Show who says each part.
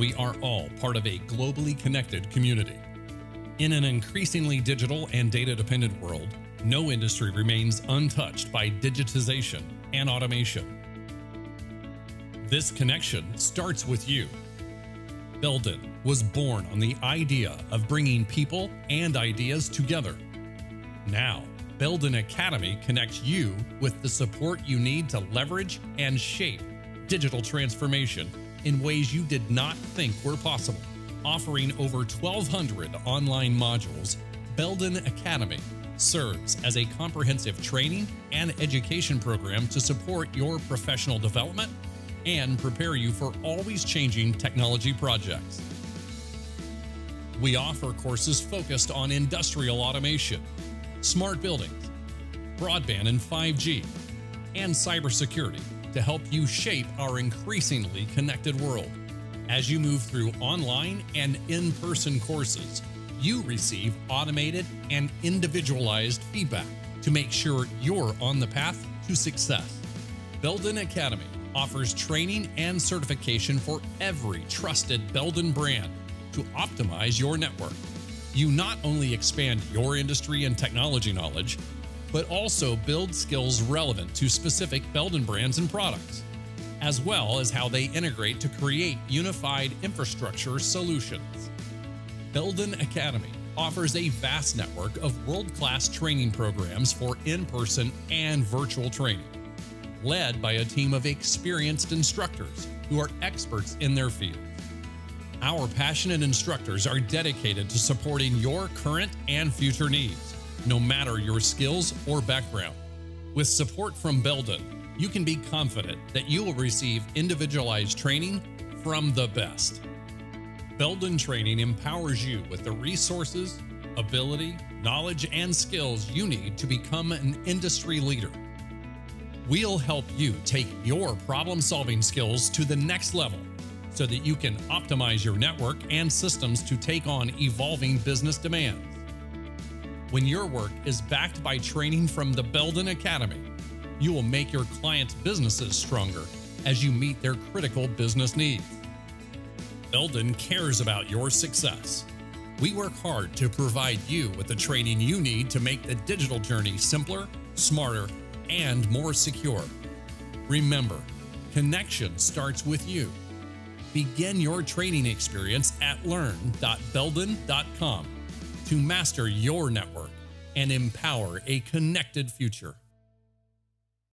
Speaker 1: we are all part of a globally connected community. In an increasingly digital and data dependent world, no industry remains untouched by digitization and automation. This connection starts with you. Belden was born on the idea of bringing people and ideas together. Now, Belden Academy connects you with the support you need to leverage and shape digital transformation in ways you did not think were possible. Offering over 1,200 online modules, Belden Academy serves as a comprehensive training and education program to support your professional development and prepare you for always changing technology projects. We offer courses focused on industrial automation, smart buildings, broadband and 5G, and cybersecurity to help you shape our increasingly connected world. As you move through online and in person courses, you receive automated and individualized feedback to make sure you're on the path to success. Belden Academy offers training and certification for every trusted Belden brand to optimize your network. You not only expand your industry and technology knowledge, but also build skills relevant to specific Belden brands and products, as well as how they integrate to create unified infrastructure solutions. Belden Academy offers a vast network of world class training programs for in person and virtual training, led by a team of experienced instructors who are experts in their field. Our passionate instructors are dedicated to supporting your current and future needs no matter your skills or background. With support from Belden, you can be confident that you will receive individualized training from the best. Belden Training empowers you with the resources, ability, knowledge, and skills you need to become an industry leader. We'll help you take your problem solving skills to the next level so that you can optimize your network and systems to take on evolving business demands when your work is backed by training from the Belden Academy. You will make your clients' businesses stronger as you meet their critical business needs. Belden cares about your success. We work hard to provide you with the training you need to make the digital journey simpler, smarter, and more secure. Remember, connection starts with you. Begin your training experience at learn.belden.com to master your network and empower a connected future.